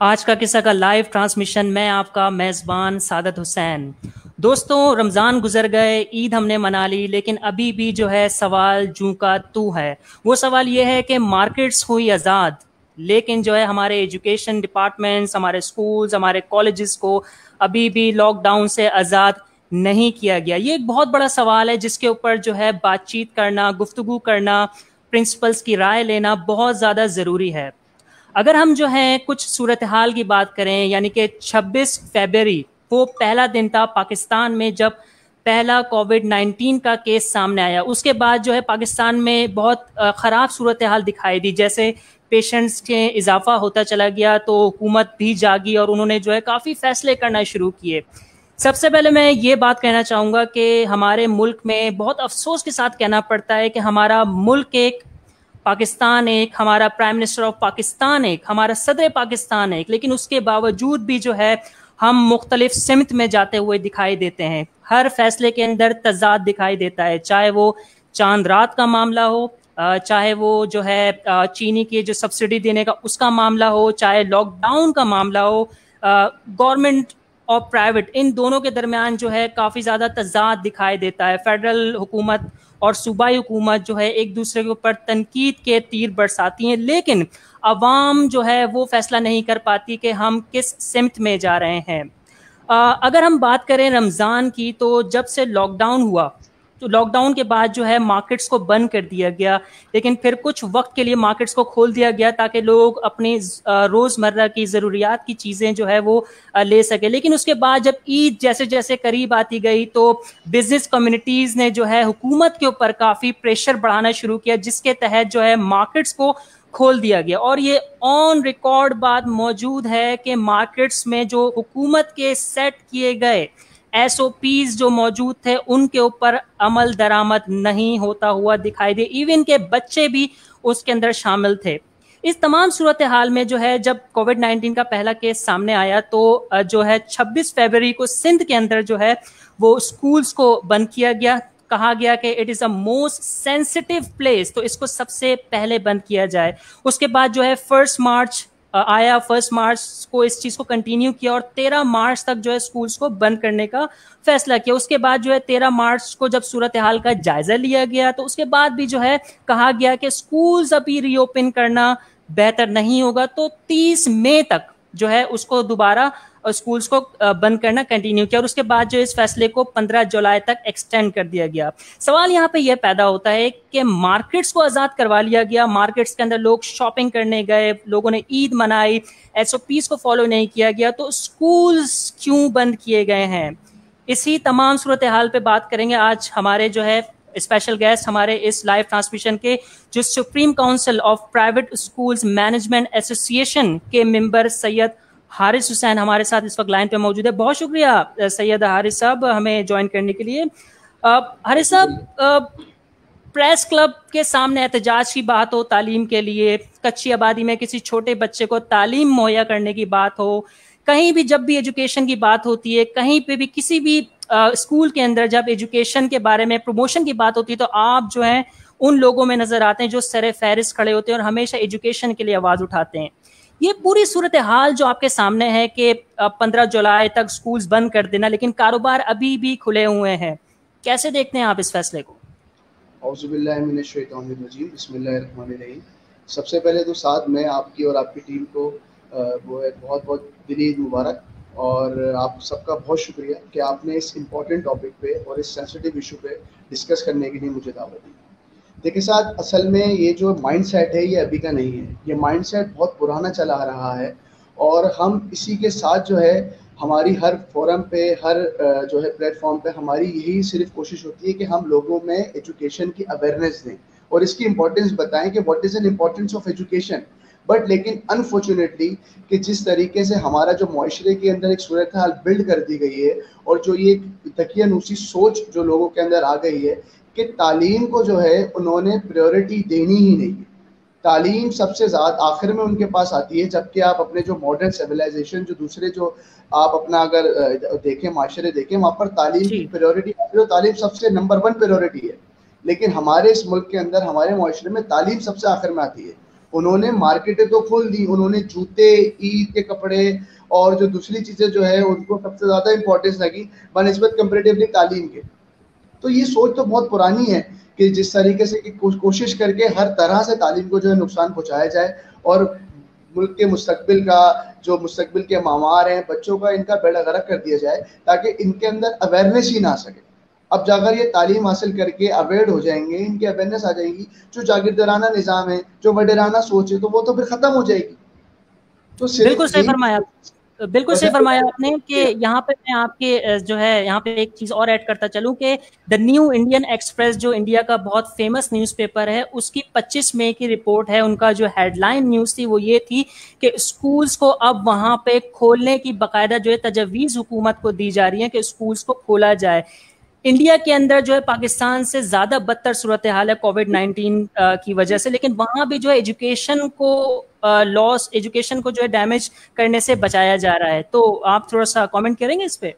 आज का किस्सा का लाइव ट्रांसमिशन मैं आपका मेज़बान सादत हुसैन। दोस्तों, रमज़ान गुजर गए, ईद हमने मना ली, लेकिन अभी भी जो है सवाल जू का तू है। वो सवाल ये है कि मार्केट्स हुई आज़ाद, लेकिन जो है हमारे एजुकेशन डिपार्टमेंट्स हमारे स्कूल्स हमारे कॉलेजेस को अभी भी लॉकडाउन से आज़ाद नहीं किया गया। ये एक बहुत बड़ा सवाल है, जिसके ऊपर जो है बातचीत करना, गुफ्तगु करना प्रिंसिपल्स की राय लेना बहुत ज़्यादा ज़रूरी है। अगर हम जो है कुछ सूरत हाल की बात करें, यानी कि 26 फरवरी, वो पहला दिन था पाकिस्तान में जब पहला कोविड 19 का केस सामने आया। उसके बाद जो है पाकिस्तान में बहुत ख़राब सूरत हाल दिखाई दी। जैसे पेशेंट्स के इजाफा होता चला गया तो हुकूमत भी जागी और उन्होंने जो है काफ़ी फैसले करना शुरू किए। सबसे पहले मैं ये बात कहना चाहूँगा कि हमारे मुल्क में बहुत अफसोस के साथ कहना पड़ता है कि हमारा मुल्क एक पाकिस्तान एक, हमारा प्राइम मिनिस्टर ऑफ़ पाकिस्तान एक, हमारा सदर पाकिस्तान एक, लेकिन उसके बावजूद भी जो है, हम मुख्तलिफ़ सिमत में जाते हुए दिखाई देते हैं। हर फैसले के अंदर तजाद दिखाई देता है, चाहे वो चाँद रात का मामला हो चाहे वो जो है चीनी की जो सब्सिडी देने का उसका मामला हो, चाहे लॉकडाउन का मामला हो गवर्नमेंट और प्राइवेट इन दोनों के दरमियान जो है काफ़ी ज़्यादा तजाद दिखाई देता है। फेडरल हुकूमत और सूबाई हुकूमत जो है एक दूसरे के ऊपर तनकीद के तीर बरसाती हैं, लेकिन अवाम जो है वो फैसला नहीं कर पाती कि हम किस सिमत में जा रहे हैं। अगर हम बात करें रमज़ान की तो जब से लॉकडाउन हुआ तो लॉकडाउन के बाद जो है मार्केट्स को बंद कर दिया गया। लेकिन फिर कुछ वक्त के लिए मार्केट्स को खोल दिया गया ताकि लोग अपनी रोज़मर्रा की ज़रूरियात की चीज़ें जो है वो ले सके। लेकिन उसके बाद जब ईद जैसे जैसे करीब आती गई तो बिज़नेस कम्युनिटीज़ ने जो है हुकूमत के ऊपर काफ़ी प्रेशर बढ़ाना शुरू किया, जिसके तहत जो है मार्केट्स को खोल दिया गया। और ये ऑन रिकॉर्ड बात मौजूद है कि मार्केट्स में जो हुकूमत के सेट किए गए एस जो मौजूद थे, उनके ऊपर अमल दरामद नहीं होता हुआ दिखाई दे। इवन के बच्चे भी उसके अंदर शामिल थे। इस तमाम सूरत हाल में जो है, जब कोविड 19 का पहला केस सामने आया तो जो है 26 फरवरी को सिंध के अंदर जो है, वो स्कूल्स को बंद किया गया। कहा गया कि it is a most sensitive place तो इसको सबसे पहले बंद किया जाए। उसके बाद जो है फ़र्स्ट मार्च आया फ़र्स्ट मार्च को इस चीज़ को कंटिन्यू किया और तेरह मार्च तक जो है स्कूल्स को बंद करने का फैसला किया। उसके बाद जो है तेरह मार्च को जब सूरत हाल का जायजा लिया गया तो उसके बाद भी जो है कहा गया कि स्कूल्स अभी रीओपन करना बेहतर नहीं होगा। तो तीस मई तक जो है उसको दोबारा स्कूल्स को बंद करना कंटिन्यू किया और उसके बाद जो इस फैसले को 15 जुलाई तक एक्सटेंड कर दिया गया। सवाल यहाँ पे यह पैदा होता है कि मार्केट्स को आज़ाद करवा लिया गया। मार्केट्स के अंदर लोग शॉपिंग करने गए, लोगों ने ईद मनाई एस को फॉलो नहीं किया गया तो स्कूल्स क्यों बंद किए गए हैं? इसी तमाम सूरत हाल पे बात करेंगे। आज हमारे जो है स्पेशल गेस्ट हमारे इस लाइव ट्रांसमिशन के, जो Supreme Council of private schools management association के मेंबर सैयद हारिस हुसैन हमारे साथ इस वक्त लाइन पे मौजूद है। बहुत शुक्रिया सैयद हारिस साहब हमें ज्वाइन करने के लिए। हारिस साहब प्रेस क्लब के सामने एहतजाज की बात हो, तालीम के लिए, कच्ची आबादी में किसी छोटे बच्चे को तालीम मुहैया करने की बात हो, कहीं भी जब भी एजुकेशन की बात होती है, कहीं पे भी किसी भी स्कूल के अंदर जब एजुकेशन के बारे में प्रमोशन की बात होती है तो आप जो है, उन लोगों में नज़र आते हैं जो सर फहरिस्त खड़े होते हैं और हमेशा एजुकेशन के लिए आवाज़ उठाते हैं। ये पूरी सूरत हाल जो आपके सामने है कि पंद्रह जुलाई तक स्कूल्स बंद कर देना, लेकिन कारोबार अभी भी खुले हुए हैं। कैसे देखते हैं आप इस फैसले को? सबसे पहले तो साथ मैं आपकी और आपकी टीम को वो है बहुत बहुत दिली मुबारक, और आप सबका बहुत शुक्रिया कि आपने इस इम्पोर्टेंट टॉपिक पे और इस सेंसिटिव इशू पे डिस्कस करने के लिए मुझे दावत दी। देखिए साथ असल में ये जो माइंड सेट है, ये अभी का नहीं है। ये माइंड सेट बहुत पुराना चला आ रहा है और हम इसी के साथ जो है, हमारी हर फोरम पे, हर जो है प्लेटफॉर्म पे हमारी यही सिर्फ़ कोशिश होती है कि हम लोगों में एजुकेशन की अवेयरनेस दें और इसकी इम्पोर्टेंस बताएँ कि what is an importance of education but लेकिन अनफॉर्चुनेटली कि जिस तरीके से हमारा जो माशरे के अंदर एक सूरत हाल बिल्ड कर दी गई है और जो ये तकिया नूसी सोच जो लोगों के अंदर आ गई है कि तालीम को जो है उन्होंने प्रायोरिटी देनी ही नहीं है। तालीम सबसे ज़्यादा आखिर में उनके पास आती है जबकि आप अपने जो मॉडर्न सिविलाइजेशन जो दूसरे जो आप अपना अगर देखें माशरे देखें वहाँ पर तालीम की प्रायोरिटी तो तालीम सबसे नंबर वन प्रायोरिटी है। लेकिन हमारे इस मुल्क के अंदर हमारे माशरे में तालीम सबसे आखिर में आती है। उन्होंने मार्केटें तो खोल दी उन्होंने जूते ईद के कपड़े और जो दूसरी चीज़ें जो है उनको सबसे ज़्यादा इंपॉर्टेंस लगी बनस्बत कंपेरेटिवली तालीम के। तो ये सोच तो बहुत पुरानी है कि जिस तरीके से कि कोशिश करके हर तरह से तालीम को जो है नुकसान पहुँचाया जाए और मुल्क के मुस्तबिल का जो मुस्तबिल के मामार हैं बच्चों का इनका बेड़ा गर्क कर दिया जाए ताकि इनके अंदर अवेयरनेस ही ना आ सके। अब जाकर ये तालीम हासिल करके अवेयर हो जाएँगे इनकी अवेयरनेस आ जाएगी जो जागीरदाराना निज़ाम है जो वडेराना सोच है तो वो तो फिर ख़त्म हो जाएगी। तो बिल्कुल सही फरमाया। बिल्कुल सही फरमाया आपने कि यहाँ पे मैं आपके जो है यहाँ पे एक चीज़ और ऐड करता चलूँ कि द न्यू इंडियन एक्सप्रेस जो इंडिया का बहुत फ़ेमस न्यूज़पेपर है उसकी 25 मई की रिपोर्ट है। उनका जो हेडलाइन न्यूज़ थी वो ये थी कि स्कूल्स को अब वहाँ पे खोलने की बाकायदा जो है तजवीज़ हुकूमत को दी जा रही है कि स्कूल्स को खोला जाए। इंडिया के अंदर जो है पाकिस्तान से ज़्यादा बदतर सूरत हाल है कोविड नाइन्टीन की वजह से। लेकिन वहाँ भी जो है एजुकेशन को लॉस एजुकेशन को जो है डैमेज करने से बचाया जा रहा है। तो आप थोड़ा सा कमेंट करेंगे इस पे?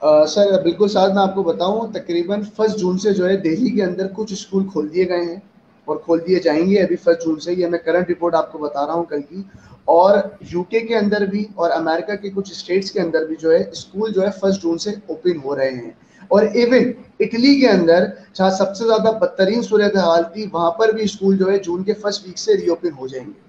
सर, बिल्कुल साथ मैं आपको बताऊँ, तकरीबन फ़र्स्ट जून से जो है दिल्ली के अंदर कुछ स्कूल खोल दिए गए हैं और खोल दिए जाएँगे अभी फ़र्स्ट जून से ये मैं करंट रिपोर्ट आपको बता रहा हूँ कल की। और यूके के अंदर भी और अमेरिका के कुछ स्टेट्स के अंदर भी जो है, स्कूल जो है फ़र्स्ट जून से ओपन हो रहे हैं। और इवन इटली के अंदर जहाँ सबसे ज़्यादा बदतरीन सूरत हाल थी, वहाँ पर भी स्कूल जो है जून के फ़र्स्ट वीक से रीओपन हो जाएँगे।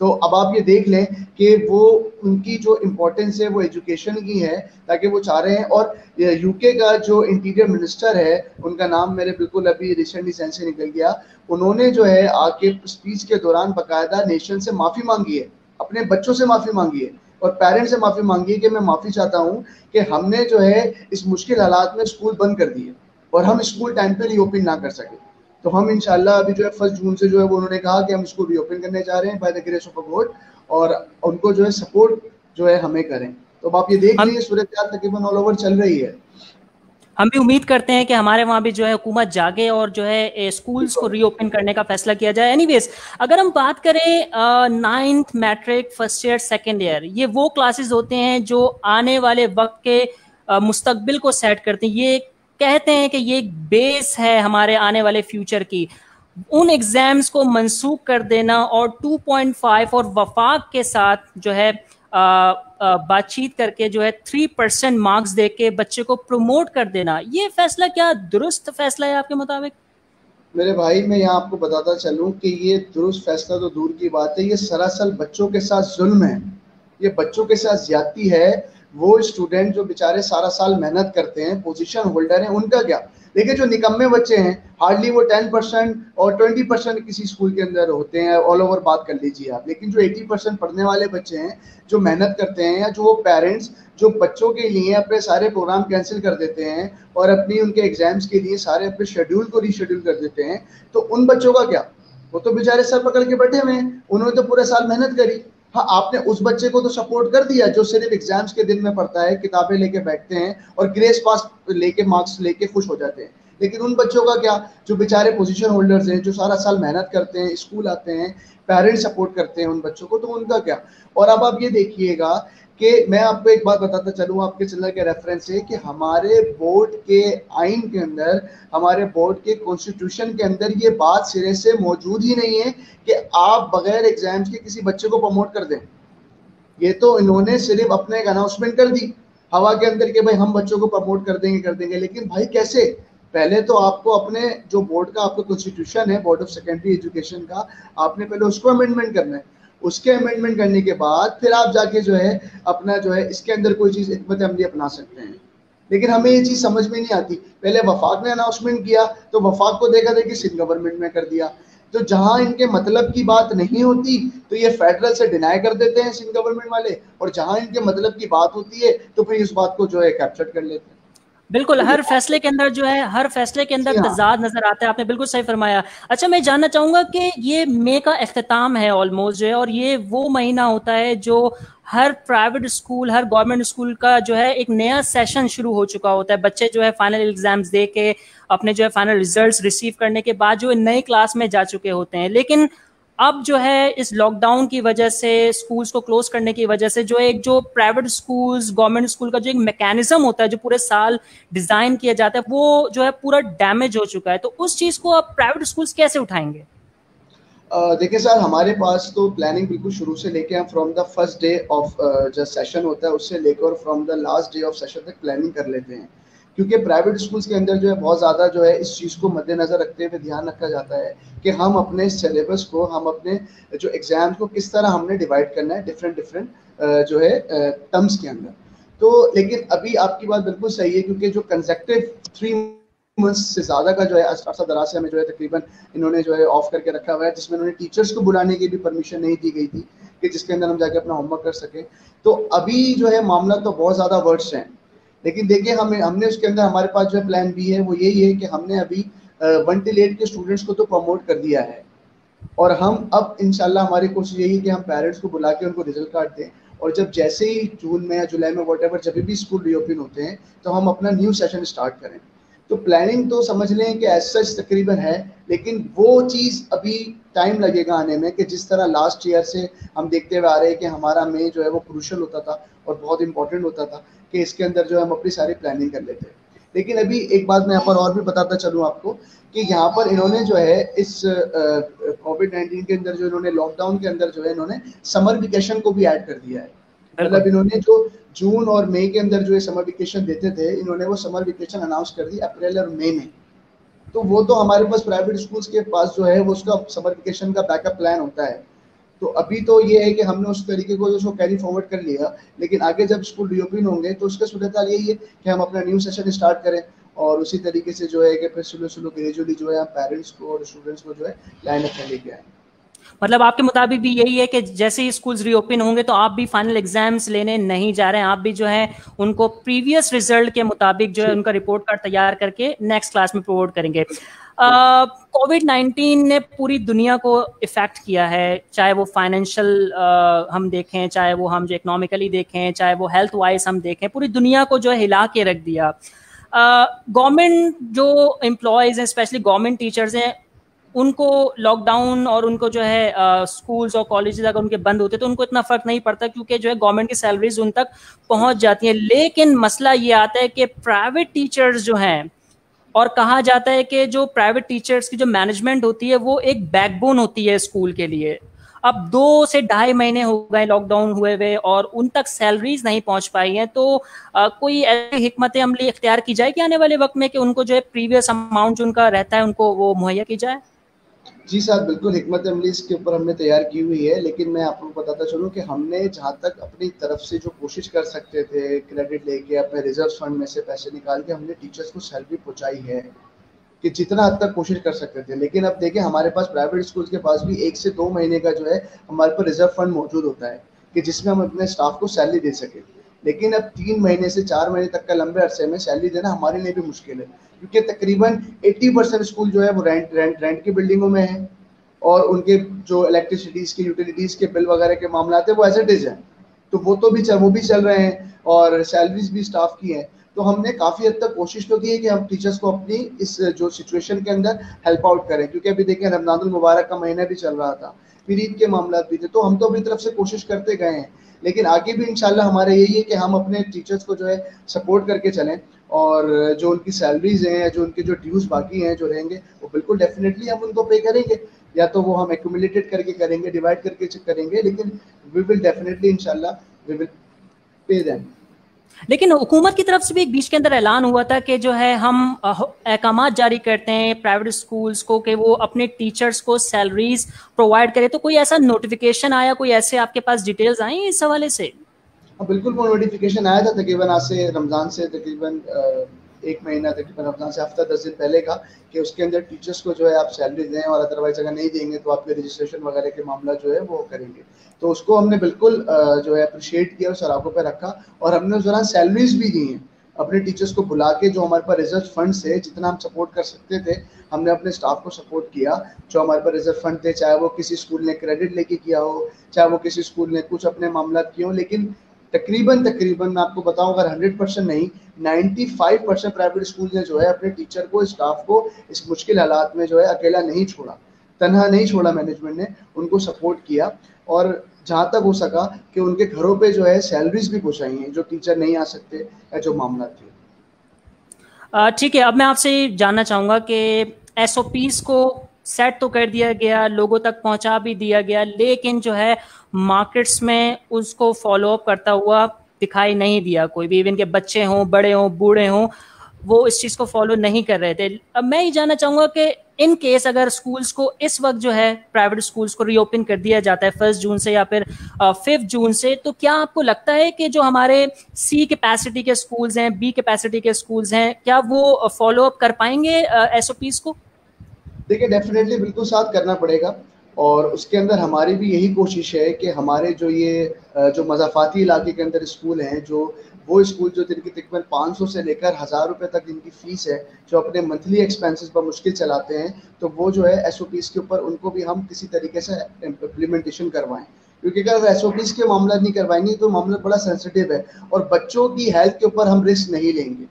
तो अब आप ये देख लें कि वो उनकी जो इम्पोर्टेंस है, वो एजुकेशन की है, ताकि वो चाह रहे हैं। और यूके का जो इंटीरियर मिनिस्टर है, उनका नाम मेरे बिल्कुल अभी रिसेंटली सेंस से निकल गया। उन्होंने जो है, आके स्पीच के दौरान बाकायदा नेशन से माफ़ी मांगी है, अपने बच्चों से माफ़ी मांगी है। और पेरेंट्स से माफ़ी मांगी है कि मैं माफ़ी चाहता हूँ कि हमने जो है इस मुश्किल हालात में स्कूल बंद कर दिए और हम स्कूल टाइम पे रीओपन ना कर सके। तो हम इनशाला अभी जो है फ़र्स्ट जून से जो है वो उन्होंने कहा कि हम स्कूल रीओपन करने जा रहे हैं by the grace of God और उनको जो है सपोर्ट जो है हमें करें। तो आप ये देख लीजिए सूरत तकरीबन ऑल ओवर चल रही है। हम भी उम्मीद करते हैं कि हमारे वहाँ भी जो है हुकूमत जागे और जो है स्कूल्स को रीओपन करने का फैसला किया जाए। एनीवेज अगर हम बात करें ninth matric first year second year ये वो क्लासेस होते हैं जो आने वाले वक्त के मुस्तबिल को सेट करते हैं। ये कहते हैं कि ये एक बेस है हमारे आने वाले फ्यूचर की। उन एग्ज़ाम्स को मनसूख कर देना और 2.5 और वफाक के साथ जो है बातचीत करके जो है थ्री परसेंट मार्क्स दे के बच्चे को प्रमोट कर देना, ये फैसला क्या दुरुस्त फैसला है आपके मुताबिक? मेरे भाई, मैं यहाँ आपको बताता चलूँ कि ये दुरुस्त फैसला तो दूर की बात है। ये सरासल बच्चों के साथ जुल्म है। ये बच्चों के साथ ज़्यादा है। वो स्टूडेंट जो बेचारे सारा साल मेहनत करते हैं पोजीशन होल्डर हैं, उनका क्या? देखिए, जो निकम्मे बच्चे हैं हार्डली वो टेन परसेंट और ट्वेंटी परसेंट किसी स्कूल के अंदर होते हैं ऑल ओवर बात कर लीजिए आप। लेकिन जो एटी परसेंट पढ़ने वाले बच्चे हैं, जो मेहनत करते हैं या जो वो पेरेंट्स जो बच्चों के लिए अपने सारे प्रोग्राम कैंसिल कर देते हैं और अपनी, उनके एग्ज़ाम्स के लिए सारे अपने शेड्यूल को रीशेड्यूल कर देते हैं तो उन बच्चों का क्या? वो तो बेचारे सर पकड़ के बैठे हुए हैं, उन्होंने तो पूरे साल मेहनत करी। हाँ आपने उस बच्चे को तो सपोर्ट कर दिया जो सिर्फ़ एग्ज़ाम्स के दिन में पढ़ता है, किताबें लेके बैठते हैं और ग्रेस पास लेके मार्क्स लेके खुश हो जाते हैं। लेकिन उन बच्चों का क्या, जो बेचारे पोजीशन होल्डर्स हैं, जो सारा साल मेहनत करते हैं स्कूल आते हैं पेरेंट्स सपोर्ट करते हैं उन बच्चों को तो उनका क्या? और अब आप ये देखिएगा कि मैं आपको एक बात बताता चलूँ, आपके चैनल के रेफरेंस से कि हमारे बोर्ड के आइन के अंदर, हमारे बोर्ड के कॉन्स्टिट्यूशन के अंदर ये बात सिरे से मौजूद ही नहीं है कि आप बगैर एग्ज़ाम्स के किसी बच्चे को प्रमोट कर दें। ये तो इन्होंने सिर्फ़ अपने एक अनाउंसमेंट कर दी। हवा के अंदर के भाई हम बच्चों को प्रमोट कर देंगे कर देंगे, लेकिन भाई कैसे? पहले तो आपको अपने जो बोर्ड का आपका कॉन्स्टिट्यूशन है बोर्ड ऑफ़ सेकेंडरी एजुकेशन का, आपने पहले उसको अमेंडमेंट करना है। उसके अमेंडमेंट करने के बाद फिर आप जाके जो है, अपना जो है, इसके अंदर कोई चीज़ हमत अमली अपना सकते हैं। लेकिन हमें ये चीज़ समझ में नहीं आती। पहले वफाक ने अनाउंसमेंट किया तो वफाक को देखा देखी सिंध गवर्नमेंट ने कर दिया। तो जहाँ इनके मतलब की बात नहीं होती तो ये फेडरल से डिनाई कर देते हैं सिंध गवर्नमेंट वाले, और जहाँ इनके मतलब की बात होती है तो फिर इस बात को जो है कैप्चर कर लेते हैं। बिल्कुल हर फैसले के अंदर जो है हर फैसले के अंदर हाँ। तजाद नज़र आता है। आपने बिल्कुल सही फरमाया। अच्छा मैं जानना चाहूँगा कि ये मे का अख्ताम है ऑलमोस्ट जो है और ये वो महीना होता है जो हर प्राइवेट स्कूल हर गवर्नमेंट स्कूल का जो है एक नया सेशन शुरू हो चुका होता है। बच्चे जो है फाइनल एग्ज़ाम्स दे के अपने जो है फाइनल रिजल्ट्स रिसीव करने के बाद जो नई क्लास में जा चुके होते हैं। लेकिन अब जो है इस लॉकडाउन की वजह से स्कूल्स को क्लोज करने की वजह से जो एक जो प्राइवेट स्कूल्स गवर्नमेंट स्कूल का जो एक मैकेनिज्म होता है, जो पूरे साल डिज़ाइन किया जाता है, वो जो है पूरा डैमेज हो चुका है। तो उस चीज़ को अब प्राइवेट स्कूल्स कैसे उठाएँगे? देखिए सर, हमारे पास तो प्लानिंग बिल्कुल शुरू से लेके हम from the first day of जो सेशन होता है, उससे लेकर from the last day of session तक प्लानिंग कर लेते हैं। क्योंकि प्राइवेट स्कूल्स के अंदर जो है बहुत ज़्यादा जो है इस चीज़ को मद्देनज़र रखते हुए ध्यान रखा जाता है कि हम अपने सिलेबस को, हम अपने जो एग्ज़ाम्स को किस तरह हमने डिवाइड करना है डिफरेंट डिफरेंट जो है टर्म्स के अंदर। तो लेकिन अभी आपकी बात बिल्कुल सही है क्योंकि जो कंजेक्टिव थ्री मंथ्स से ज़्यादा का जो है अरसा दराज हमें जो है तकरीबन इन्होंने जो है ऑफ़ करके रखा हुआ है, जिसमें उन्होंने टीचर्स को बुलाने की भी परमिशन नहीं दी गई थी कि जिसके अंदर हम जाके अपना होमवर्क कर सकें। तो अभी जो है मामला तो बहुत ज़्यादा वर्ड्स हैं। लेकिन देखिए, हमें, हमने उसके अंदर हमारे पास जो प्लान बी है, वो यही है कि हमने अभी वन टिल एट के स्टूडेंट्स को तो प्रमोट कर दिया है। और हम अब इनशाला हमारी कोशिश यही है कि हम पेरेंट्स को बुला के उनको रिज़ल्ट कार्ड दें। और जब जैसे ही जून में या जुलाई में वट जब भी स्कूल रीओपन होते हैं तो हम अपना न्यू सेशन स्टार्ट करें। तो प्लानिंग तो समझ लें कि एज सच तकरीबन है, लेकिन वो चीज़ अभी टाइम लगेगा आने में कि जिस तरह लास्ट ईयर से हम देखते हुए आ रहे हैं कि हमारा मे जो है वो क्रूशल होता था और बहुत इंपॉर्टेंट होता था। कि इसके अंदर जो है हम अपनी सारी प्लानिंग कर लेते हैं। लेकिन अभी एक बात मैं यहाँ पर और भी बताता चलूँ आपको कि यहाँ पर इन्होंने जो है इस कोविड नाइन्टीन के अंदर जो इन्होंने लॉकडाउन के अंदर जो है इन्होंने समर वेकेशन को भी ऐड कर दिया है। मतलब इन्होंने जो जून और मई के अंदर जो है समर वेकेशन देते थे इन्होंने वो समर वेकेशन अनाउंस कर दी अप्रैल और मई में। तो वो तो हमारे पास प्राइवेट स्कूल्स के पास जो है वो उसका समर वेकेशन का बैकअप प्लान होता है। तो अभी तो ये है कि हमने उस तरीके को जो कैरी फॉरवर्ड कर लिया, लेकिन आगे जब स्कूल रीओपन होंगे तो उसका सूरत हाल यही है कि हम अपना न्यू सेशन स्टार्ट करें और उसी तरीके से जो है कि फिर सुलो सुलो ग्रेजुअली जो है हम पेरेंट्स को और स्टूडेंट्स को जो है लाइन अप लेके आए। मतलब आपके मुताबिक भी यही है कि जैसे ही स्कूल्स रीओपन होंगे तो आप भी फाइनल एग्ज़ाम्स लेने नहीं जा रहे हैं। आप भी जो है उनको प्रीवियस रिज़ल्ट के मुताबिक जो है उनका रिपोर्ट कार्ड तैयार करके नेक्स्ट क्लास में प्रोवाइड करेंगे। कोविड नाइन्टीन ने पूरी दुनिया को इफ़ेक्ट किया है चाहे वो फाइनेंशियल हम देखें चाहे वो हम जो इकोनॉमिकली देखें चाहे वो हेल्थ वाइज हम देखें पूरी दुनिया को जो है हिला के रख दिया। गवर्नमेंट uh, जो एम्प्लॉयज़ हैं स्पेशली गवर्नमेंट टीचर्स हैं उनको लॉकडाउन और उनको जो है स्कूल्स और कॉलेजेस अगर उनके बंद होते तो उनको इतना फ़र्क नहीं पड़ता क्योंकि जो है गवर्नमेंट की सैलरीज उन तक पहुँच जाती है। लेकिन मसला ये आता है कि प्राइवेट टीचर्स जो हैं और कहा जाता है कि जो प्राइवेट टीचर्स की जो मैनेजमेंट होती है वो एक बैकबोन होती है स्कूल के लिए। अब दो से ढाई महीने हो गए लॉकडाउन हुए हुए और उन तक सैलरीज नहीं पहुँच पाई हैं तो आ, कोई ऐसी हिकमत अमली इख्तियार की जाए कि आने वाले वक्त में कि उनको जो है प्रीवियस अमाउंट जो उनका रहता है उनको वो मुहैया की जाए? जी सर बिल्कुल हिकमत अमली इसके ऊपर हमने तैयार की हुई है, लेकिन मैं आपको बताता चलूँ कि हमने जहाँ तक अपनी तरफ़ से जो कोशिश कर सकते थे क्रेडिट लेके, अपने रिज़र्व फंड में से पैसे निकाल के, हमने टीचर्स को सैलरी पहुँचाई है कि जितना हद तक कोशिश कर सकते थे। लेकिन अब देखिए, हमारे पास प्राइवेट स्कूल के पास भी एक से दो महीने का जो है, हमारे पास रिज़र्व फंड मौजूद होता है कि जिसमें हम अपने स्टाफ को सैलरी दे सकें। लेकिन अब तीन महीने से चार महीने तक का लंबे अरसे में सैलरी देना हमारे लिए भी मुश्किल है, क्योंकि तकरीबन 80 परसेंट स्कूल जो है वो रेंट रेंट रेंट की बिल्डिंगों में है और उनके जो इलेक्ट्रिसिटीज़ के यूटिलिटीज़ के बिल वगैरह के मामला है, वो एज इट इज़ हैं। तो वो तो भी चल, वो भी चल रहे हैं और सैलरीज भी स्टाफ की हैं। तो हमने काफ़ी हद तक कोशिश तो की है कि हम टीचर्स को अपनी इस, जो सिचुएशन के अंदर हेल्प आउट करें, क्योंकि अभी देखें रमज़ान मुबारक का महीना भी चल रहा था फिर ईद के मामला भी थे तो हम तो अपनी तरफ़ से कोशिश करते गए हैं लेकिन आगे भी इनशाला हमारा यही है कि हम अपने टीचर्स को जो है सपोर्ट करके चलें और जो उनकी सैलरीज हैं, जो उनके जो ड्यूज बाकी हैं, जो रहेंगे, वो बिल्कुल डेफिनेटली हम उनको पे करेंगे। या तो वो हम एकटेड करके करेंगे डिवाइड करके करेंगे, लेकिन वी विल डेफिनेटली इनशाला वी विल पे देम लेकिन हुकूमत की तरफ़ से भी एक बीच के अंदर ऐलान हुआ था कि जो है हम अहकाम जारी करते हैं प्राइवेट स्कूल्स को कि वो अपने टीचर्स को सैलरीज प्रोवाइड करें। तो कोई ऐसा नोटिफिकेशन आया? कोई ऐसे आपके पास डिटेल्स आई इस हवाले से? हाँ, बिल्कुल वो नोटिफिकेशन आया था तकरीबन आज से रमज़ान से तकरीबन एक महीना तकरीबन रमज़ान से हफ़्ता दस दिन पहले का कि उसके अंदर टीचर्स को जो है आप सैलरी दें और अदरवाइज़ अगर नहीं देंगे तो आपके रजिस्ट्रेशन वगैरह के मामला जो है वो करेंगे। तो उसको हमने बिल्कुल जो है अप्रिशिएट किया उस सराखों पर रखा और हमने उस दौरान सैलरीज भी दी हैं। अपने टीचर्स को बुला के जो हमारे पास रिज़र्व फंड से जितना हम सपोर्ट कर सकते थे, हमने अपने स्टाफ को सपोर्ट किया। जो हमारे पास रिज़र्व फंड थे, चाहे वो किसी स्कूल ने क्रेडिट लेके किया हो, चाहे वो किसी स्कूल ने कुछ अपने मामला किए हो, लेकिन तकरीबन तकरीबन, मैं आपको बताऊँ, अगर हंड्रेड परसेंट नहीं ninety five percent private school ने जो है अपने टीचर को, स्टाफ को इस मुश्किल हालात में जो है अकेला नहीं छोड़ा। तनहा नहीं छोड़ा मैनेजमेंट ने, उनको सपोर्ट किया और जहाँ तक हो सका कि उनके घरों पे जो है सैलरीज भी पहुँचाई हैं, जो टीचर नहीं आ सकते या जो मामला थे। ठीक है, अब मैं आपसे जानना चाहूँगा कि एस को सेट तो कर दिया गया, लोगों तक पहुँचा भी दिया गया, लेकिन जो है मार्केट्स में उसको फॉलो अप करता हुआ दिखाई नहीं दिया कोई भी। इवन के बच्चे हों, बड़े हों, बूढ़े हों, वो इस चीज़ को फॉलो नहीं कर रहे थे। अब मैं ये जानना चाहूँगा कि इन केस अगर स्कूल्स को इस वक्त जो है प्राइवेट स्कूल्स को रीओपन कर दिया जाता है फ़र्स्ट जून से या फिर फिफ्थ जून से तो क्या आपको लगता है कि जो हमारे सी कैपेसिटी के स्कूल्स हैं बी कैपेसिटी के स्कूल्स हैं, क्या वो फॉलो अप कर पाएँगे एस को? देखिए डेफिनेटली बिल्कुल साथ करना पड़ेगा। और उसके अंदर हमारी भी यही कोशिश है कि हमारे जो ये जो मजाफाती इलाके के अंदर स्कूल हैं, जो, वो स्कूल जो जिनकी तकरीबन 500 से लेकर हज़ार रुपए तक जिनकी फ़ीस है, जो अपने मंथली एक्सपेंसेस पर मुश्किल चलाते हैं तो वो जो है एस के ऊपर उनको भी हम किसी तरीके से इम्प्लीमेंटेशन करवाएँ। क्योंकि अगर एस के मामला नहीं करवाएँगे तो मामला बड़ा सेंसिटिव है और बच्चों की हेल्थ के ऊपर हम रिस्क नहीं लेंगे।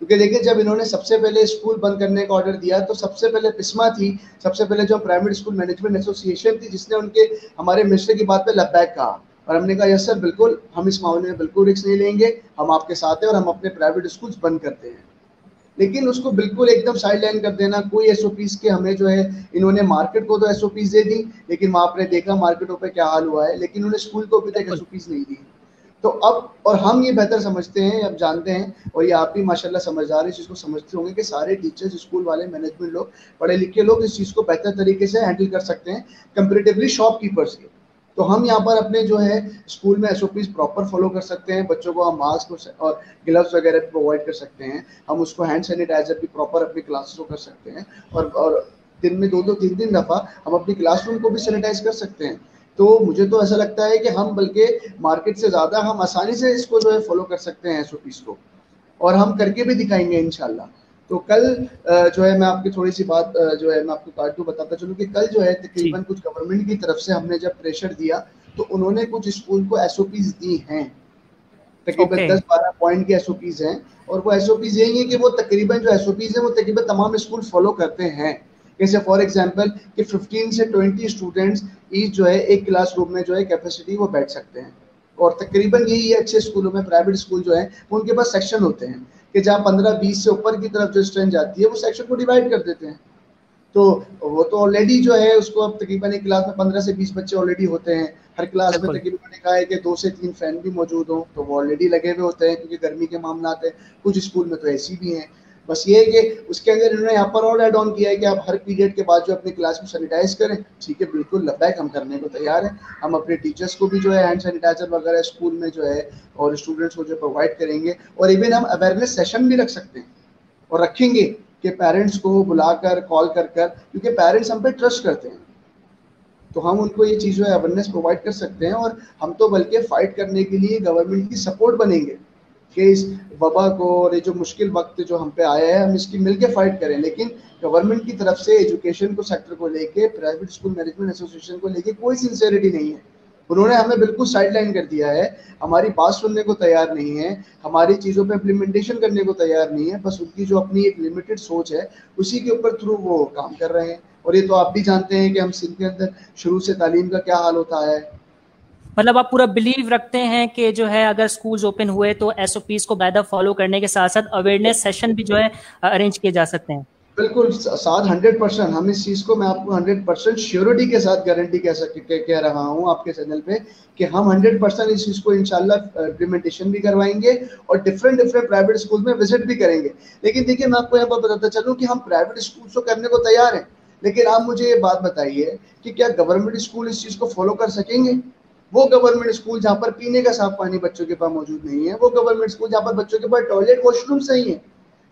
क्योंकि देखिए जब इन्होंने सबसे पहले स्कूल बंद करने का ऑर्डर दिया तो सबसे पहले पिस्मा थी सबसे पहले जो प्राइवेट स्कूल मैनेजमेंट एसोसिएशन थी जिसने उनके हमारे मिनिस्टर की बात पे लबैक कहा। और हमने कहा यस सर बिल्कुल हम इस मामले में बिल्कुल रिस्क नहीं लेंगे हम आपके साथ हैं और हम अपने प्राइवेट स्कूल बंद करते हैं। लेकिन उसको बिल्कुल एकदम साइड लाइन कर देना कोई एस के हमें जो है इन्होंने मार्केट को तो एस दे दी लेकिन वहाँ आपने देखा मार्केटों पर क्या हाल हुआ है लेकिन उन्होंने स्कूल को अभी तक एस नहीं दी। तो अब, और हम ये बेहतर समझते हैं, अब जानते हैं, और ये आप भी माशाल्लाह समझदार इस चीज़ को समझते होंगे कि सारे टीचर्स स्कूल वाले मैनेजमेंट लोग, पढ़े लिखे लोग इस चीज़ को बेहतर तरीके से हैंडल कर सकते हैं कंपेरेटिवली शॉपकीपर्स के। तो हम यहाँ पर अपने जो है स्कूल में एस प्रॉपर फॉलो कर सकते हैं, बच्चों को हम मास्क और ग्लव्स वगैरह प्रोवाइड कर सकते हैं, हम उसको हैंड सैनिटाइजर भी प्रॉपर अपनी क्लासेस को कर सकते हैं, और और दिन में दो दो, तीन तीन दफ़ा हम अपनी क्लासरूम को भी सैनिटाइज कर सकते हैं। तो मुझे तो ऐसा लगता है कि हम बल्कि मार्केट से ज़्यादा हम आसानी से इसको जो है फॉलो कर सकते हैं एस को। और हम करके भी दिखाएँगे इनशाला तो कल जो है मैं आपकी थोड़ी सी बात जो है मैं आपको काट दूँ बताता चलूँ कि कल जो है तकरीबन कुछ गवर्नमेंट की तरफ़ से हमने जब प्रेशर दिया तो उन्होंने कुछ स्कूल को एस दी हैं। तकरीबन दस बारह पॉइंट की एस हैं। और वो एस यही है कि वो तकरीबन जो एस है वो तकरीबन तमाम स्कूल फॉलो करते हैं। जैसे फॉर एग्ज़ाम्पल कि 15 से 20 स्टूडेंट्स ईच जो है एक क्लास रूम में जो है कैपेसिटी वो बैठ सकते हैं। और तकरीबन यही है अच्छे स्कूलों में प्राइवेट स्कूल जो है उनके पास सेक्शन होते हैं। कि जहाँ पंद्रह बीस से ऊपर की तरफ़ जो स्ट्रेंथ जाती है वो सेक्शन को डिवाइड कर देते हैं। तो वो तो ऑलरेडी जो है उसको अब तकरीबन एक क्लास में पंद्रह से बीस बच्चे ऑलरेडी होते हैं। हर क्लास में तकरीबन कहा है कि दो से तीन फ़ैन भी मौजूद हो तो वो ऑलरेडी लगे हुए होते हैं क्योंकि गर्मी के मामला आते हैं। कुछ स्कूल में तो ऐसी भी हैं। बस ये है कि उसके अंदर इन्होंने यहाँ पर और एड ऑन किया है कि आप हर पीरियड के बाद जो अपनी क्लास को सैनिटाइज करें। ठीक है, बिल्कुल लबैक हम करने को तैयार हैं। हम अपने टीचर्स को भी जो है हैंड सैनिटाइजर वगैरह स्कूल में जो है और स्टूडेंट्स को जो प्रोवाइड करेंगे और इवन हम अवेयरनेस सेशन भी रख सकते हैं और रखेंगे कि पेरेंट्स को बुलाकर कॉल कर कर, क्योंकि पेरेंट्स हम पे ट्रस्ट करते हैं। तो हम उनको ये चीज़ जो है अवेयरनेस प्रोवाइड कर सकते हैं और हम तो बल्कि फाइट करने के लिए गवर्नमेंट की सपोर्ट बनेंगे। कि इस वबा को और ये जो मुश्किल वक्त जो हम पे आया है, हम इसकी मिलके फाइट करें। लेकिन गवर्नमेंट की तरफ़ से एजुकेशन को सेक्टर को लेके प्राइवेट स्कूल मैनेजमेंट एसोसिएशन को लेके कोई सिंसियरिटी नहीं है। उन्होंने हमें बिल्कुल साइडलाइन कर दिया है। हमारी बात सुनने को तैयार नहीं है। हमारी चीज़ों पे इम्प्लीमेंटेशन करने को तैयार नहीं है। बस उनकी जो अपनी एक लिमिटेड सोच है, उसी के ऊपर थ्रू वो काम कर रहे हैं। और ये तो आप भी जानते हैं कि हम सिंध के अंदर शुरू से तालीम का क्या हाल होता है। मतलब आप पूरा बिलीव रखते हैं कि जो है अगर स्कूल्स ओपन हुए तो एस को बेहतर फॉलो करने के साथ साथ अवेयरनेस सेशन भी जो है अरेंज किए जा सकते हैं। बिल्कुल साथ हंड्रेड परसेंट हम इस चीज़ को मैं आपको हंड्रेड परसेंट श्योरिटी के साथ गारंटी कह सकते कह रहा हूँ आपके चैनल पे कि हम हंड्रेड परसेंट इस चीज़ को इंशाल्लाह इम्प्लीमेंटेशन भी करवाएँगे और डिफरेंट डिफरेंट प्राइवेट स्कूल में विज़िट भी करेंगे। लेकिन देखिए, मैं आपको यहाँ पर बताता चलूँ कि हम प्राइवेट स्कूल को करने को तैयार हैं। लेकिन आप मुझे ये बात बताइए कि क्या गवर्नमेंट स्कूल इस चीज़ को फॉलो कर सकेंगे? वो गवर्नमेंट स्कूल जहाँ पर पीने का साफ़ पानी बच्चों के पास मौजूद नहीं है, वो गवर्नमेंट स्कूल जहाँ पर बच्चों के पास टॉयलेट वॉशरूम नहीं है।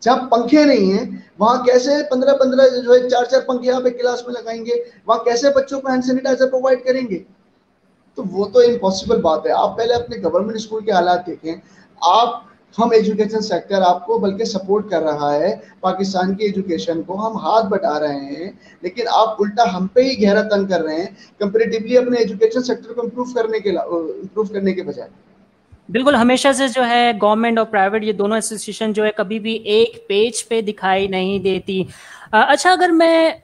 जहाँ पंखे नहीं है, वहाँ कैसे पंद्रह पंद्रह जो है चार चार पंखे यहाँ पे क्लास में लगाएँगे, वहाँ कैसे बच्चों को हैंड सैनिटाइजर प्रोवाइड करेंगे? तो वो तो इम्पॉसिबल बात है। आप पहले अपने गवर्नमेंट स्कूल के हालात देखें। आप हम एजुकेशन सेक्टर आपको बल्कि सपोर्ट कर रहा है, पाकिस्तान की एजुकेशन को हम हाथ बटा रहे हैं, लेकिन आप उल्टा हम पे ही गहरा तंग कर रहे हैं कंपेरेटिवली अपने एजुकेशन सेक्टर को इम्प्रूव करने के इम्प्रूव करने के बजाय। बिल्कुल, हमेशा से जो है गवर्नमेंट और प्राइवेट ये दोनों एसोसिएशन जो है, कभी भी एक पेज पे दिखाई नहीं देती। अच्छा अगर मैं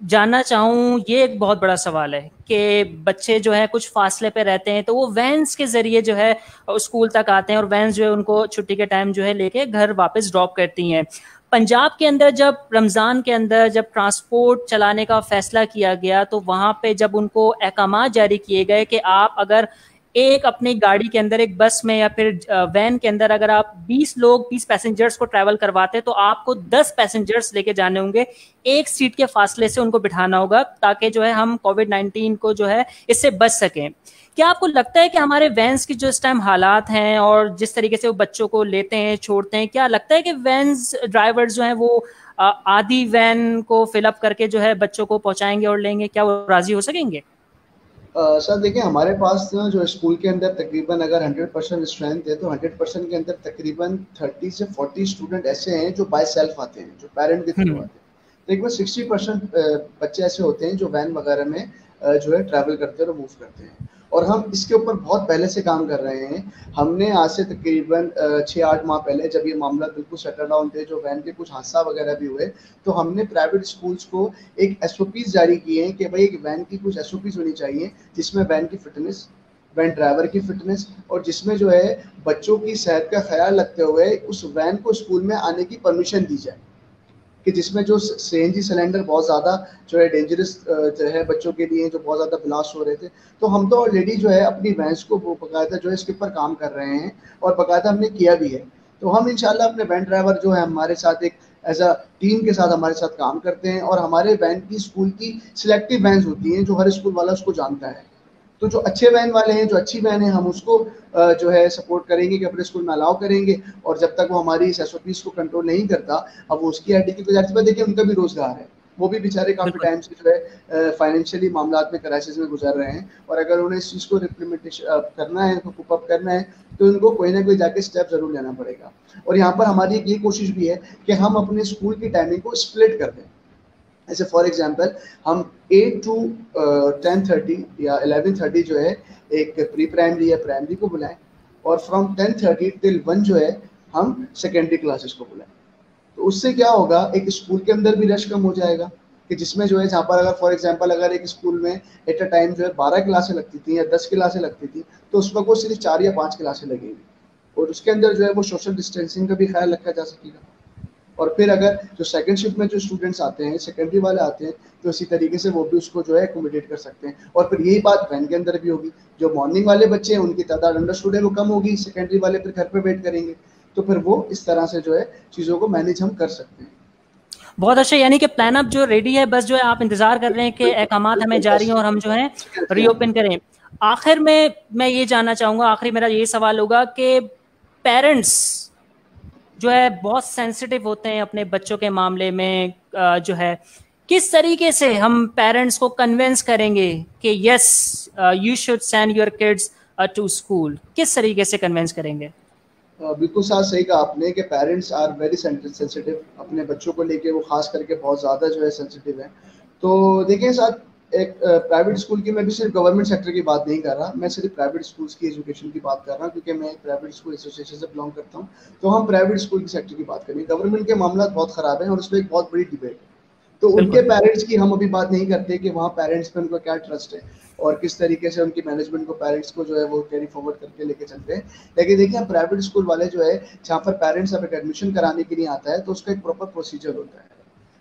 जानना चाहूँ, ये एक बहुत बड़ा सवाल है कि बच्चे जो है कुछ फासले पे रहते हैं तो वो वैन्स के ज़रिए जो है स्कूल तक आते हैं और वैन्स जो है उनको छुट्टी के टाइम जो है लेके घर वापस ड्रॉप करती हैं। पंजाब के अंदर जब, रमज़ान के अंदर जब ट्रांसपोर्ट चलाने का फैसला किया गया तो वहाँ पे जब उनको अहकाम जारी किए गए कि आप अगर एक अपनी गाड़ी के अंदर, एक बस में या फिर वैन के अंदर अगर आप 20 लोग 20 पैसेंजर्स को ट्रैवल करवाते हैं तो आपको 10 पैसेंजर्स लेके जाने होंगे। एक सीट के फासले से उनको बिठाना होगा, ताकि जो है हम कोविड 19 को जो है इससे बच सकें। क्या आपको लगता है कि हमारे वैन्स की जो इस टाइम हालात हैं और जिस तरीके से वो बच्चों को लेते हैं, छोड़ते हैं, क्या लगता है कि वैन्स ड्राइवर्स जो हैं वो आधी वैन को फिलअप करके जो है बच्चों को पहुंचाएँगे और लेंगे? क्या वो राज़ी हो सकेंगे? सर देखिए हमारे पास जो स्कूल के अंदर तकरीबन अगर 100 परसेंट स्ट्रेंथ है तो 100 परसेंट के अंदर तकरीबन 30 से 40 स्टूडेंट ऐसे हैं जो बाय सेल्फ आते हैं जो पेरेंट के थ्रू हम्म। आते हैं तकरीबन 60 परसेंट बच्चे ऐसे होते हैं जो वैन वगैरह में जो है ट्रैवल करते हैं और मूव करते हैं और हम इसके ऊपर बहुत पहले से काम कर रहे हैं। हमने आज से तकरीबन छः आठ माह पहले जब ये मामला बिल्कुल सेटल डाउन थे, जो वैन के कुछ हादसा वगैरह भी हुए तो हमने प्राइवेट स्कूल्स को एक एस जारी किए हैं कि भाई एक वैन की कुछ एस होनी चाहिए, जिसमें वैन की फिटनेस वैन ड्राइवर की फिटनेस और जिसमें जो है बच्चों की सेहत का ख्याल रखते हुए उस वैन को स्कूल में आने की परमिशन दी जाए। कि जिसमें जो सी सिलेंडर बहुत ज़्यादा जो है डेंजरस जो है बच्चों के लिए, जो बहुत ज़्यादा ब्लास्ट हो रहे थे। तो हम तो ऑलरेडी जो है अपनी वैंस को बकायदा जो है इसके ऊपर काम कर रहे हैं और बकायदा हमने किया भी है। तो हम इंशाल्लाह अपने वैन ड्राइवर जो है हमारे साथ एक एज अ टीम के साथ हमारे साथ काम करते हैं और हमारे वैन की स्कूल की सिलेक्टिव वैन्स होती हैं जो हर स्कूल वाला उसको जानता है। तो जो अच्छे वैन वाले हैं जो अच्छी वैन है हम उसको जो है सपोर्ट करेंगे कि अपने स्कूल में अलाउ करेंगे। और जब तक वो हमारी इस एस को कंट्रोल नहीं करता अब वो उसकी आई की तो देखिए उनका भी रोज़गार है। वो भी बेचारे काफ़ी टाइम से जो है फाइनेंशियली मामला में क्राइसिस में गुजर रहे हैं। और अगर उन्हें इस चीज़ को रिप्लीमेंटेशन करना है उनको कुप करना है तो उनको कोई ना कोई जाके स्टेप ज़रूर लेना पड़ेगा। और यहाँ पर हमारी एक ये कोशिश भी है कि हम अपने स्कूल की टाइमिंग को स्प्लिट कर दें। ऐसे फॉर एग्ज़ाम्पल हम एट टू टेन थर्टी या एलेवन थर्टी जो है, एक प्री प्राइमरी या प्राइमरी को बुलाएँ और from ten thirty till one जो है, हम सेकेंडरी क्लासेस को बुलाएँ। तो उससे क्या होगा, एक स्कूल के अंदर भी रश कम हो जाएगा कि जिसमें जो है, जहाँ पर अगर फॉर एग्जांपल अगर एक स्कूल में एट अ टाइम जो है, बारह क्लासें लगती थी या दस क्लासें लगती थी तो उस वक्त वो सिर्फ़ चार या पाँच क्लासें लगेगी और उसके अंदर जो है, वो सोशल डिस्टेंसिंग का भी ख्याल रखा जा सकेगा। और फिर अगर जो सेकंड शिफ्ट में जो स्टूडेंट्स आते हैं सेकेंडरी वाले आते हैं तो इसी तरीके से वो भी उसको जो है एकोमोडेट कर सकते हैं। और फिर यही बात वैन के अंदर भी होगी। जो मॉर्निंग वाले बच्चे हैं उनकी तादाद अंडर स्टूडेंट वो कम होगी सेकेंडरी वाले फिर घर पर वेट करेंगे। तो फिर वो इस तरह से जो है चीज़ों को मैनेज हम कर सकते हैं। बहुत अच्छा यानी कि प्लान अप जो रेडी है बस जो है आप इंतज़ार कर रहे हैं कि अहकाम हमें जारी हैं और हम जो है रीओपन करें। आखिर में मैं ये जानना चाहूँगा आखिरी मेरा ये सवाल होगा कि पेरेंट्स जो है, बहुत सेंसिटिव होते हैं अपने बच्चों के मामले में जो है। किस तरीके से हम पेरेंट्स को कन्विंस करेंगे कि yes you should send your kids to school किस तरीके से कन्विंस करेंगे? बिल्कुल साथ सही कहा आपने कि पेरेंट्स आर वेरी सेंसिटिव अपने बच्चों को लेके वो खास करके बहुत ज़्यादा जो है सेंसिटिव है। तो देखिए साथ एक प्राइवेट स्कूल की मैं भी सिर्फ़ गवर्नमेंट सेक्टर की बात नहीं कर रहा मैं सिर्फ़ प्राइवेट स्कूल्स की एजुकेशन की बात कर रहा हूँ क्योंकि मैं एक प्राइवेट स्कूल एसोसिएशन से बिलोंग करता हूँ। तो हम प्राइवेट स्कूल की सेक्टर की बात करेंगे गवर्नमेंट के मामला बहुत ख़राब है और उसमें एक बहुत बड़ी डिबेट है। तो उनके पेरेंट्स की हम अभी बात नहीं करते कि वहाँ पेरेंट्स पे उनका क्या ट्रस्ट है और किस तरीके से उनकी मैनेजमेंट को पेरेंट्स को जो है वो कैरी फॉरवर्ड करके लेके चलते हैं। लेकिन देखिए प्राइवेट स्कूल वाले जो है जहाँ पर पेरेंट्स अब एडमिशन कराने के लिए आता है तो उसका एक प्रॉपर प्रोसीजर होता है।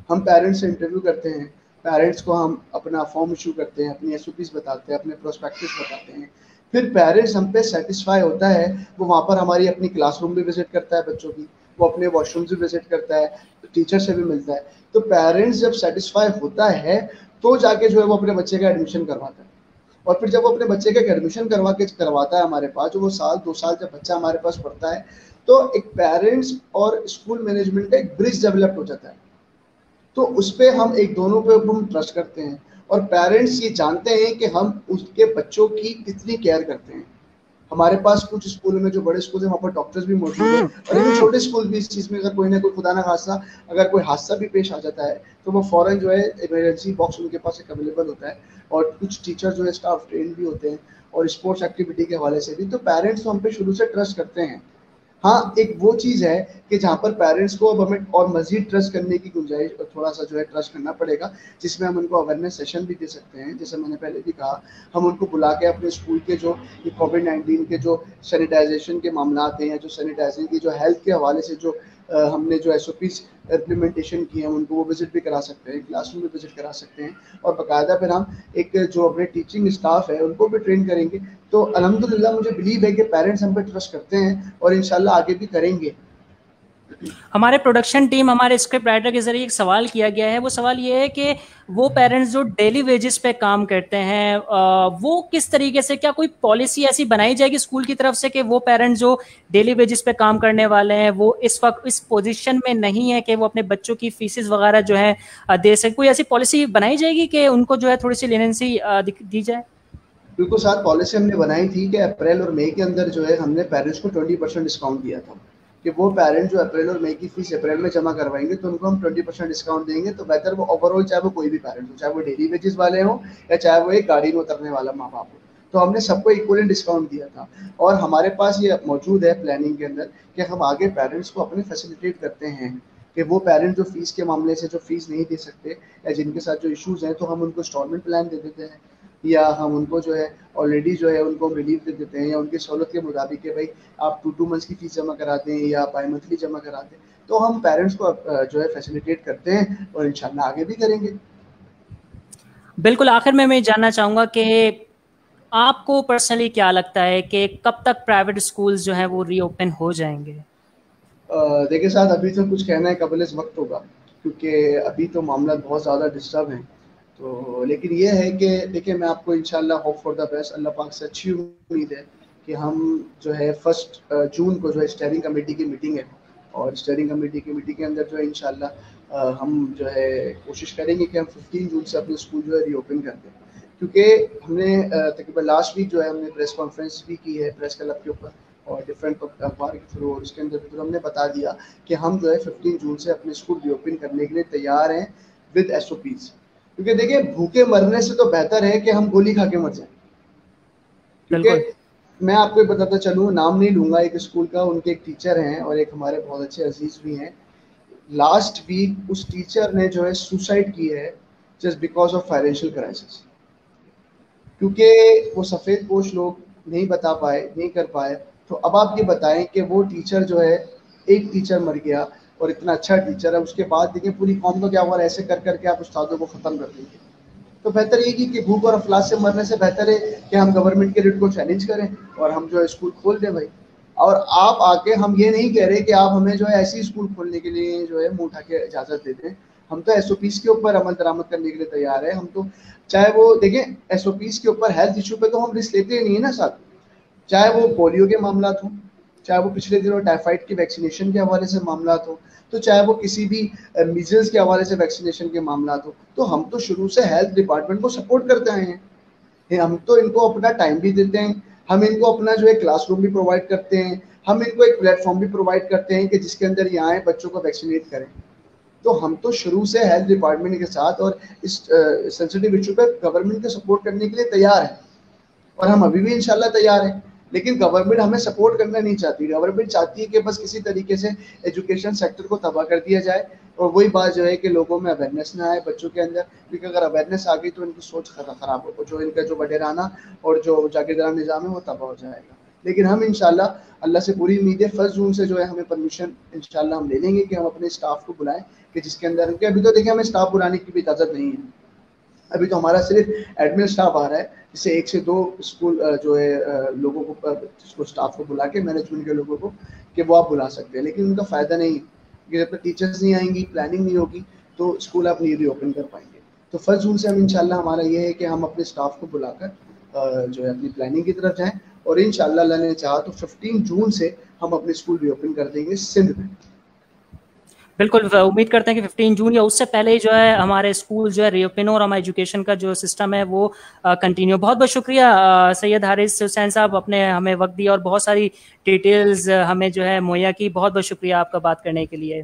हम पेरेंट्स से इंटरव्यू करते हैं पेरेंट्स को हम अपना फॉर्म इशू करते हैं, अपनी एस बताते हैं, अपने प्रोस्पेक्टिस बताते हैं। फिर पेरेंट्स हम पे सेटिस्फाई होता है, वो वहाँ पर हमारी अपनी क्लासरूम भी विज़िट करता है बच्चों की, वो अपने वॉशरूम भी विज़िट करता है टीचर से भी मिलता है। तो पेरेंट्स जब सेटिस्फाई होता है तो जाके जो है वो अपने बच्चे का एडमिशन करवाता है। और फिर जब वो अपने बच्चे का एडमिशन करवा के करवाता है हमारे पास, जो वो साल, दो साल जब बच्चा हमारे पास पढ़ता है तो एक पेरेंट्स और स्कूल मैनेजमेंट का एक ब्रिज डेवलप हो जाता है। तो उस पर हम एक दोनों पे हम ट्रस्ट करते हैं। और पेरेंट्स ये जानते हैं कि हम उसके बच्चों की कितनी केयर करते हैं। हमारे पास कुछ स्कूल में जो बड़े स्कूल है वहाँ पर डॉक्टर्स भी मौजूद है। और एक छोटे स्कूल भी इस चीज़ में अगर कोई ना कोई खुदा ना खासा अगर कोई हादसा भी पेश आ जाता है तो वो फ़ौरन जो है इमरजेंसी बॉक्स उनके पास एक अवेलेबल होता है। और कुछ टीचर जो है स्टाफ ट्रेन भी होते हैं और स्पोर्ट्स एक्टिविटी के हवाले से भी। तो पेरेंट्स तो हम पे शुरू से ट्रस्ट करते हैं। हाँ एक वो चीज़ है कि जहाँ पर पेरेंट्स को अब हमें और मजीद ट्रस्ट करने की गुंजाइश थोड़ा सा जो है ट्रस्ट करना पड़ेगा, जिसमें हम उनको अवेयरनेस सेशन भी दे सकते हैं। जैसे मैंने पहले भी कहा, हम उनको बुला के अपने स्कूल के जो कोविड नाइन्टीन के जो सैनिटाइजेशन के मामला हैं या जो सैनिटाइजिंग की जो हेल्थ के हवाले से जो हमने जो एस ओ पीज इम्प्लीमेंटेशन की हैं, उनको वो विज़िट भी करा सकते हैं क्लासरूम में विज़िट करा सकते हैं। और बाकायदा फिर हम एक जो अपने टीचिंग स्टाफ है, उनको भी ट्रेन करेंगे। तो अलहमदिल्ला मुझे बिलीव है कि पेरेंट्स हम पे ट्रस्ट करते हैं और इन आगे भी करेंगे। हमारे प्रोडक्शन टीम हमारे स्क्रिप्ट राइटर के ज़रिए एक सवाल किया गया है। वो सवाल ये है कि वो पेरेंट्स जो डेली वेजेस पे काम करते हैं वो किस तरीके से, क्या कोई पॉलिसी ऐसी बनाई जाएगी स्कूल की तरफ़ से कि वो पेरेंट्स जो डेली वेजेस पे काम करने वाले हैं, वो इस वक्त, इस पोजीशन में नहीं है कि वो अपने बच्चों की फीसिस वगैरह जो है दे सके। कोई ऐसी पॉलिसी बनाई जाएगी कि उनको जो है थोड़ी सी लेनेंसी दी जाए? बिल्कुल साथ पॉलिसी हमने बनाई थी कि अप्रैल और मई के अंदर जो है हमने पेरेंट्स को ट्वेंटी परसेंट डिस्काउंट दिया था। कि वो पेरेंट जो अप्रैल और मई की फ़ीस अप्रैल में जमा करवाएँगे तो उनको हम ट्वेंटी परसेंट डिस्काउंट देंगे तो बेहतर वो ओवरऑल चाहे वो कोई भी पेरेंट हो, चाहे वो डेली वेजेस वाले हो या चाहे वो एक गाड़ी में उतरने वाला माँ बाप हो। तो हमने सबको इक्वल डिस्काउंट दिया था। और हमारे पास ये मौजूद है प्लानिंग के अंदर कि हम आगे पेरेंट्स को अपने फैसिलिटेट करते हैं कि वो पेरेंट जो फ़ीस के मामले से जो फ़ीस नहीं दे सकते या जिनके साथ जो इश्यूज़ हैं तो हम उनको इंस्टॉलमेंट प्लान दे देते हैं। या हम उनको जो है ऑलरेडी जो है उनको रिलीफ दे देते हैं या उनकी सहूलत के मुताबिक के भाई आप टू टू मंथ्स की फ़ीस जमा कराते हैं या बाई मंथली जमा कराते हैं तो हम पेरेंट्स को जो है फैसिलिटेट करते हैं और इंशाल्लाह आगे भी करेंगे। बिल्कुल आखिर में मैं जानना चाहूँगा कि आपको पर्सनली क्या लगता है कि कब तक प्राइवेट स्कूल्स जो है वो रीओपन हो जाएँगे? देखिए साथ अभी तो कुछ कहना है कबल इस वक्त होगा क्योंकि अभी तो मामला बहुत ज़्यादा डिस्टर्ब हैं। तो लेकिन ये है कि, देखिए, मैं आपको इंशाल्लाह होप फॉर द बेस्ट अल्लाह पाक से अच्छी उम्मीद है कि हम जो है फ़र्स्ट जून को जो है स्टेयरिंग कमेटी की मीटिंग है और स्टेयरिंग कमेटी की मीटिंग के अंदर जो है इंशाल्लाह हम जो है कोशिश करेंगे कि हम 15 जून से अपने स्कूल जो है रीओपन कर दें। क्योंकि हमने तकरीबन लास्ट वीक जो है हमने प्रेस कॉन्फ्रेंस भी की है प्रेस क्लब के ऊपर और डिफरेंट अखबार के थ्रू और उसके अंदर भी हमने बता दिया कि हम जो है फिफ्टीन जून से अपने स्कूल रीओपन करने के लिए तैयार हैं विद एस क्योंकि देखिए भूखे मरने से तो बेहतर है कि हम गोली खा के मर जाए। क्योंकि मैं आपको बताता चलूँ नाम नहीं लूँगा एक स्कूल का उनके एक टीचर हैं और एक हमारे बहुत अच्छे अज़ीज़ भी हैं। लास्ट वीक उस टीचर ने जो है सुसाइड की है just because of financial crisis क्योंकि वो सफ़ेद पोश लोग नहीं बता पाए नहीं कर पाए। तो अब आप ये बताएँ कि वो टीचर जो है एक टीचर मर गया और इतना अच्छा टीचर है, उसके बाद देखिए पूरी कौम को क्या हुआ ऐसे कर करके आप उस्तादों को ख़त्म कर देंगे। तो बेहतर ये कि भूख और अफलास से मरने से बेहतर है कि हम गवर्नमेंट के रेट को चैलेंज करें और हम जो है स्कूल खोल दें भाई। और आप आके, हम ये नहीं कह रहे कि आप हमें जो है ऐसी स्कूल खोलने के लिए जो है मुँह उठा के इजाज़त दे दें। हम तो एस के ऊपर अमल दरामद करने के लिए तैयार है। हम तो चाहे वो देखें एस के ऊपर हेल्थ इशू पे तो हम रिस्क लेते ही नहीं है ना साथ। चाहे वो पोलियो के मामला हों चाहे वो पिछले दिनों टाइफाइड की वैक्सीनेशन के हवाले से मामला हो तो चाहे वो किसी भी मिजल्स के हवाले से वैक्सीनेशन के मामला हो तो हम तो शुरू से हेल्थ डिपार्टमेंट को सपोर्ट करते आए हैं। हम तो इनको अपना टाइम भी देते हैं, हम इनको अपना जो है क्लासरूम भी प्रोवाइड करते हैं, हम इनको एक प्लेटफॉर्म भी प्रोवाइड करते हैं कि जिसके अंदर ये आए बच्चों को वैक्सीनेट करें। तो हम तो शुरू से हेल्थ डिपार्टमेंट के साथ और इस सेंसिटिव इशू पर गवर्नमेंट को सपोर्ट करने के लिए तैयार हैं। और हम अभी भी इंशाल्लाह तैयार हैं। लेकिन गवर्नमेंट हमें सपोर्ट करना नहीं चाहती। गवर्नमेंट चाहती है कि बस किसी तरीके से एजुकेशन सेक्टर को तबाह कर दिया जाए और वही बात जो है कि लोगों में अवेयरनेस ना आए बच्चों के अंदर, क्योंकि अगर अवेयरनेस आ गई तो इनकी सोच खराब हो, जो इनका जो वडेराना और जो जागीरदारा निज़ाम है वो तबाह हो जाएगा। लेकिन हम इनशाला अल्लाह से पूरी उम्मीद है फ़र्स्ट जून से जो है हमें परमिशन इनशाला हम ले लेंगे कि हम अपने स्टाफ को बुलाएँ कि जिसके अंदर अभी तो देखिए हमें स्टाफ बुलाने की भी इजाज़त नहीं है। अभी तो हमारा सिर्फ़ एडमिन स्टाफ आ रहा है। जिससे एक से दो स्कूल जो है लोगों को जिसको स्टाफ को बुला के मैनेजमेंट के लोगों को कि वो आप बुला सकते हैं। लेकिन उनका फ़ायदा नहीं है जब तक टीचर्स नहीं आएँगी प्लानिंग नहीं होगी तो स्कूल आप नहीं रीओपन कर पाएँगे। तो फ़र्स्ट जून से हम इंशाल्लाह, हमारा ये है कि हम अपने स्टाफ को बुलाकर जो है, अपनी प्लानिंग की तरफ़ जाएँ और इन ने चाहा तो फिफ्टीन जून से हम अपने स्कूल रीओपन कर देंगे सिंध में। बिल्कुल उम्मीद करते हैं कि 15 जून या उससे पहले ही जो है हमारे स्कूल जो है रीओपन और हमारे एजुकेशन का जो सिस्टम है वो कंटिन्यू बहुत बहुत शुक्रिया सैयद हारिस हुसैन साहब अपने हमें वक्त दिया और बहुत सारी डिटेल्स हमें जो है मुहैया की। बहुत बहुत शुक्रिया आपका बात करने के लिए।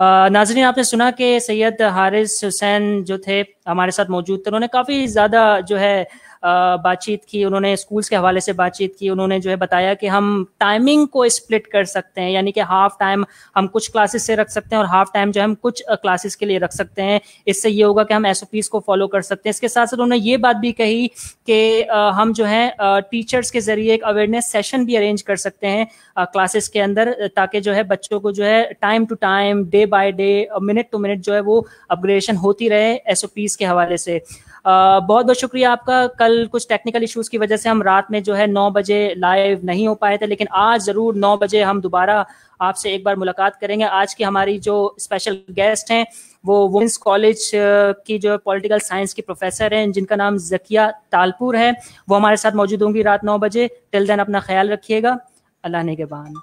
नाजरीन, आपने सुना कि सैयद हारिस हुसैन जो थे हमारे साथ मौजूद थे। उन्होंने काफ़ी ज़्यादा जो है बातचीत की, उन्होंने स्कूल्स के हवाले से बातचीत की, उन्होंने जो है बताया कि हम टाइमिंग को स्प्लिट कर सकते हैं, यानी कि हाफ़ टाइम हम कुछ क्लासेस से रख सकते हैं और हाफ़ टाइम जो है हम कुछ क्लासेस के लिए रख सकते हैं। इससे ये होगा कि हम एस को फॉलो कर सकते हैं। इसके साथ साथ उन्होंने ये बात भी कही कि हम जो है टीचर्स के ज़रिए एक अवेयरनेस सेशन भी अरेंज कर सकते हैं क्लासेस के अंदर, ताकि जो है बच्चों को जो है time to time day by day minute to minute जो है वो अपग्रेडेशन होती रहे एस के हवाले से। बहुत बहुत शुक्रिया आपका। कल कुछ टेक्निकल इश्यूज़ की वजह से हम रात में जो है नौ बजे लाइव नहीं हो पाए थे, लेकिन आज ज़रूर नौ बजे हम दोबारा आपसे एक बार मुलाकात करेंगे। आज की हमारी जो स्पेशल गेस्ट हैं, वो वुमेंस कॉलेज की जो पॉलिटिकल साइंस की प्रोफेसर हैं, जिनका नाम जकिया तालपुर है। वो हमारे साथ मौजूद होंगी रात नौ बजे। टिल देन अपना ख्याल रखिएगा। अल्लाह ने के बाद